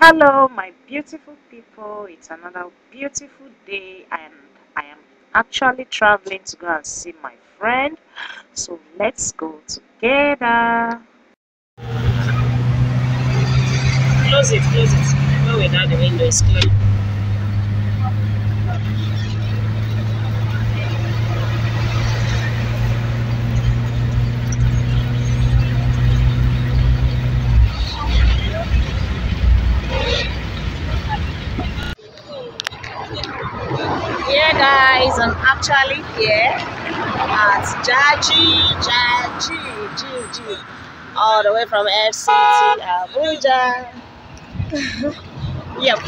Hello, my beautiful people. It's another beautiful day, and I am actually traveling to go and see my friend. So let's go together. Close it, close it. When down, the window is. Yeah, guys, I'm actually here at Jaji, Jaji, Jaji, all the way from FCT Abuja. yep.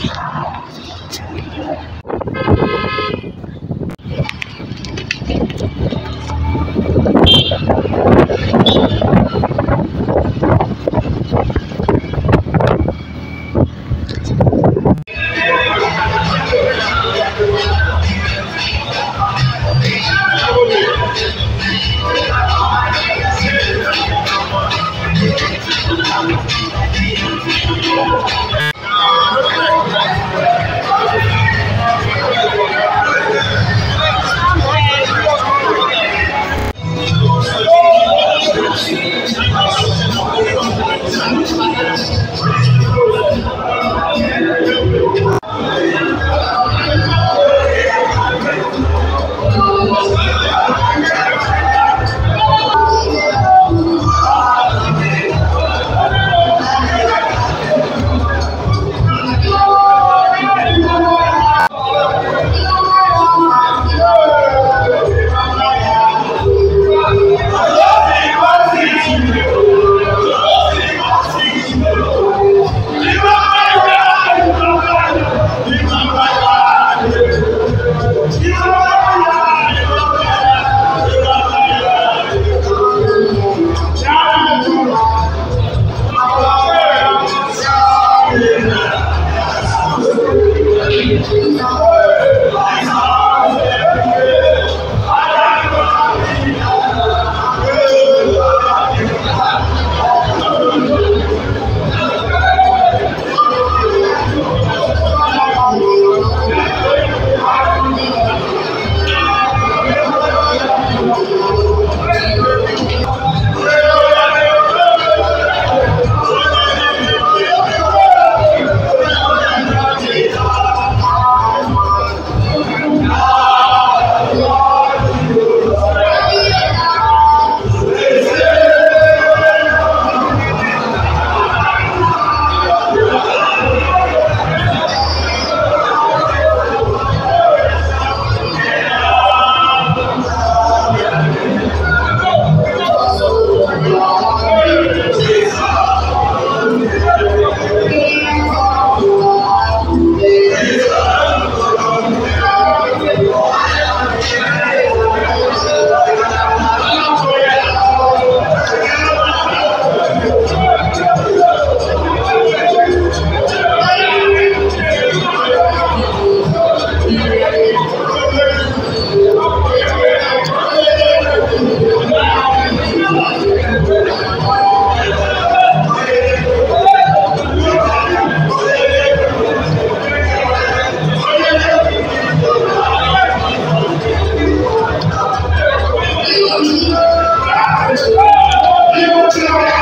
Thank you.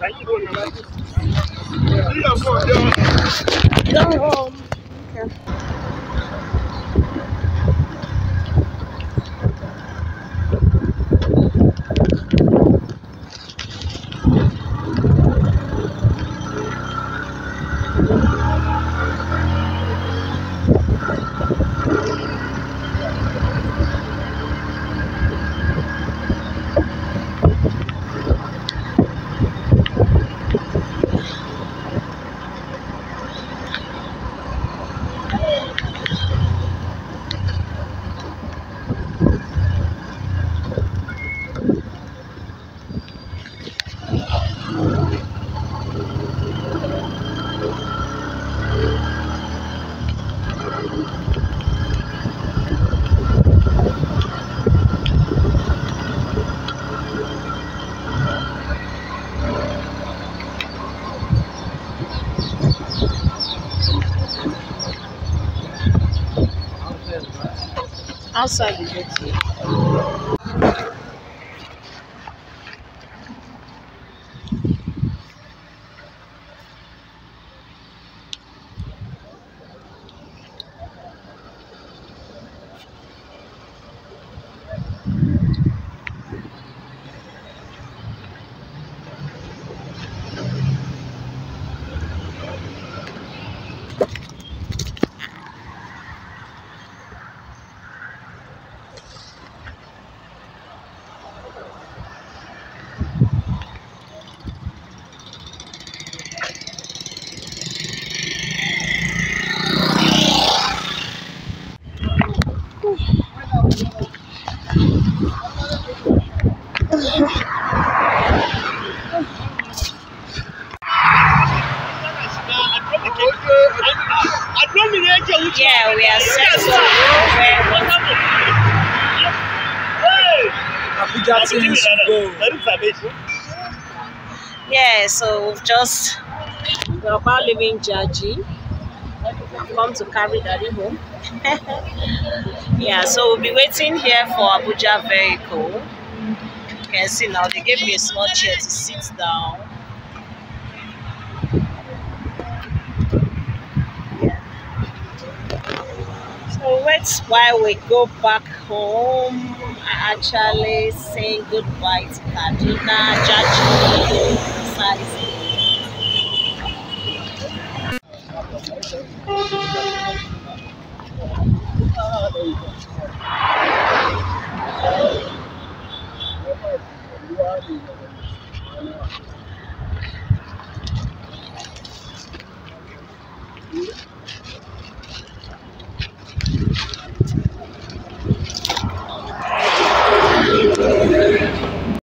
Go home. Outside Yeah, we are set. Yeah, so we've just we're about leaving Jaji. Come to carry daddy home. yeah, so we'll be waiting here for Abuja vehicle. You can see now they gave me a small chair to sit down. So wait while we go back home. Actually saying goodbye to Kaduna, Jaji,